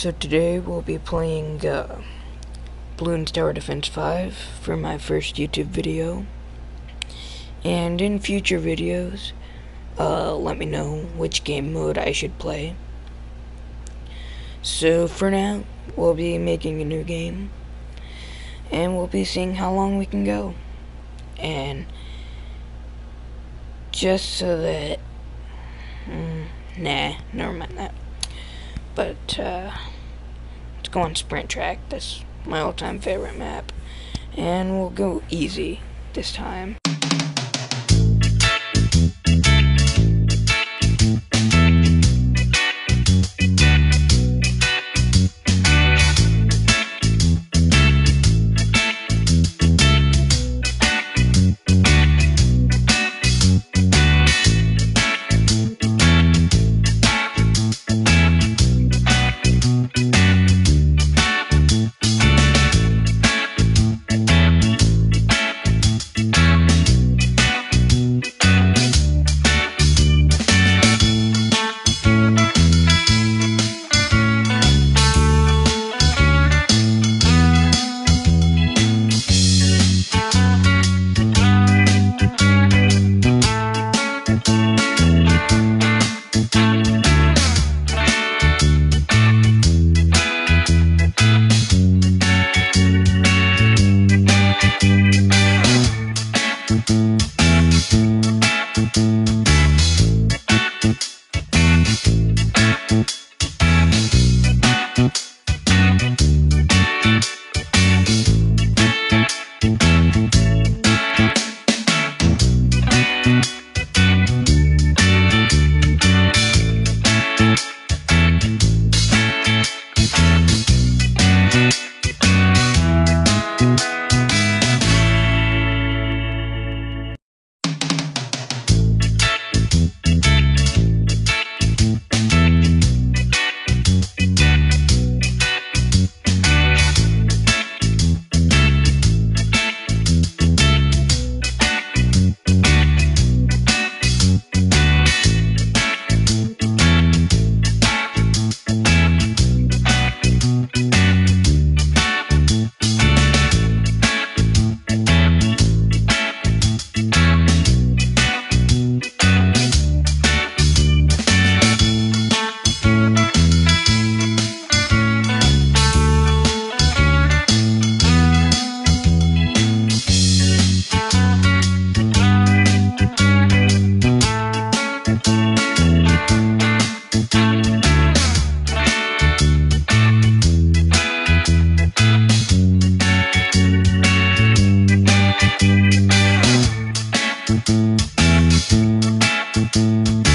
So today we'll be playing uh, Bloons Tower Defense 5 for my first YouTube video. And in future videos, uh, let me know which game mode I should play. So for now, we'll be making a new game. And we'll be seeing how long we can go. And just so that... Mm, nah, never mind that. But, uh, let's go on Sprint Track. That's my all-time favorite map. And we'll go easy this time. Thank you.